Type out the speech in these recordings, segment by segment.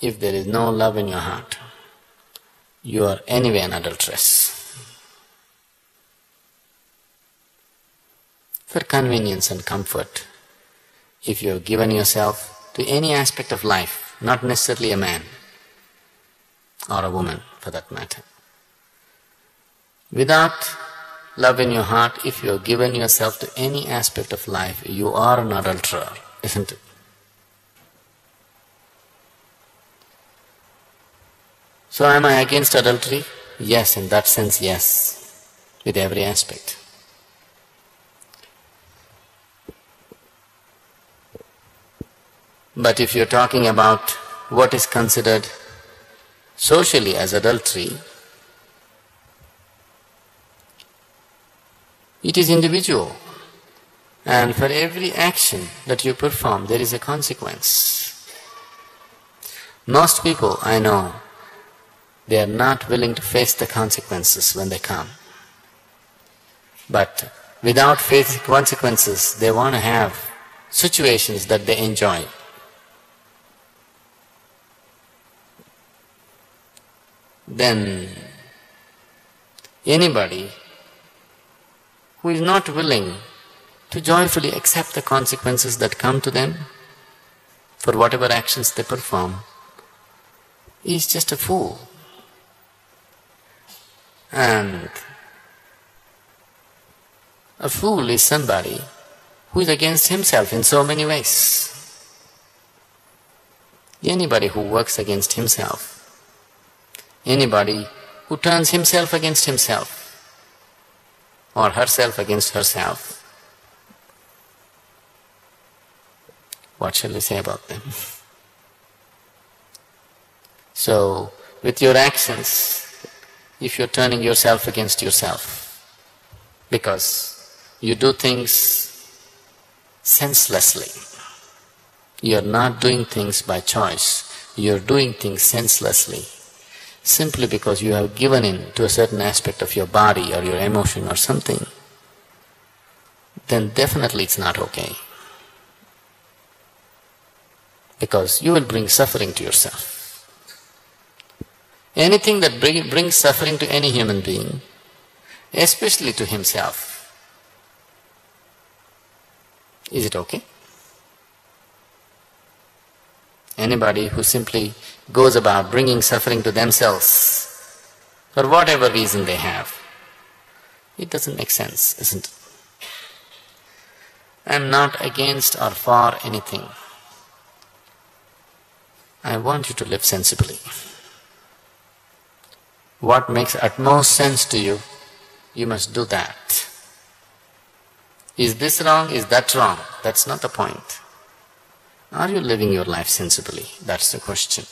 if there is no love in your heart, you are anyway an adulteress. For convenience and comfort, if you have given yourself to any aspect of life, not necessarily a man or a woman for that matter, without love in your heart, if you have given yourself to any aspect of life, you are an adulterer, isn't it? So am I against adultery? Yes, in that sense, yes, with every aspect. But if you're talking about what is considered socially as adultery, it is individual. And for every action that you perform, there is a consequence. Most people I know, they are not willing to face the consequences when they come. But without facing consequences, they want to have situations that they enjoy. Then anybody who is not willing to joyfully accept the consequences that come to them for whatever actions they perform is just a fool. And a fool is somebody who is against himself in so many ways. Anybody who works against himself, anybody who turns himself against himself, or herself against herself, what shall we say about them? So, with your actions, if you're turning yourself against yourself, because you do things senselessly, you're not doing things by choice, you're doing things senselessly, simply because you have given in to a certain aspect of your body or your emotion or something, then definitely it's not okay. Because you will bring suffering to yourself. Anything that bring, brings suffering to any human being, especially to himself, is it okay? Anybody who simply goes about bringing suffering to themselves for whatever reason they have, it doesn't make sense, isn't it? I'm not against or for anything. I want you to live sensibly. What makes utmost sense to you, you must do that. Is this wrong? Is that wrong? That's not the point. Are you living your life sensibly? That's the question.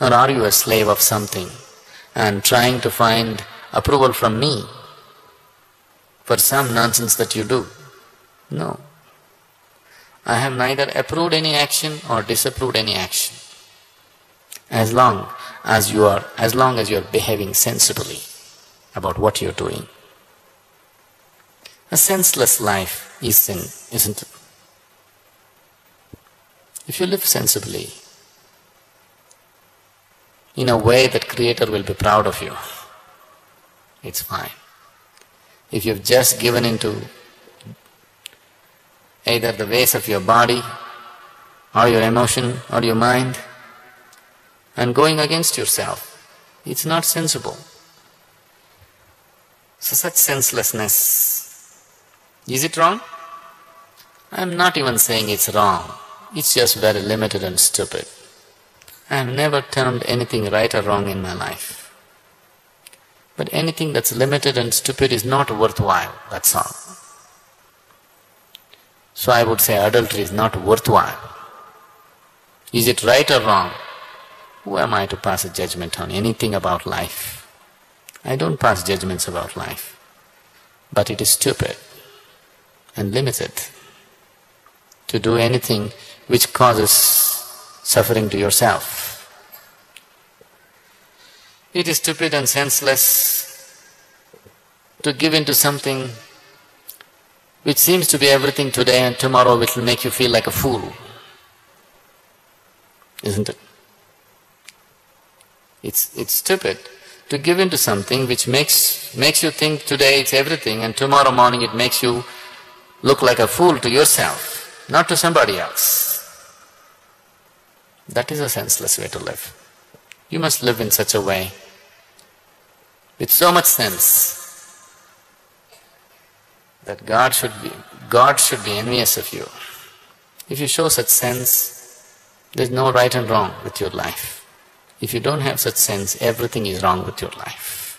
Or are you a slave of something and trying to find approval from me for some nonsense that you do? No. I have neither approved any action or disapproved any action. As long as you are, as long as you are behaving sensibly about what you're doing. A senseless life is sin, isn't it? If you live sensibly, in a way that Creator will be proud of you, it's fine. If you've just given into either the ways of your body or your emotion or your mind and going against yourself, it's not sensible. So such senselessness, is it wrong? I'm not even saying it's wrong. It's just very limited and stupid. I have never termed anything right or wrong in my life. But anything that's limited and stupid is not worthwhile, that's all. So I would say adultery is not worthwhile. Is it right or wrong? Who am I to pass a judgment on anything about life? I don't pass judgments about life. But it is stupid and limited to do anything which causes suffering to yourself. It is stupid and senseless to give in to something which seems to be everything today and tomorrow which will make you feel like a fool. isn't it? It's, it's stupid to give in to something which makes, makes you think today it's everything and tomorrow morning it makes you look like a fool to yourself, not to somebody else. That is a senseless way to live. You must live in such a way with so much sense that God should be God should be envious of you. If you show such sense, there's no right and wrong with your life. If you don't have such sense, everything is wrong with your life.